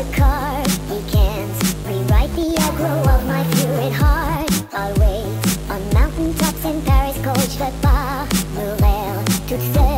to card. He can rewrite the aggro of my fluid heart. I wait on mountaintops in Paris, coach the bar. Nouvelle, toute.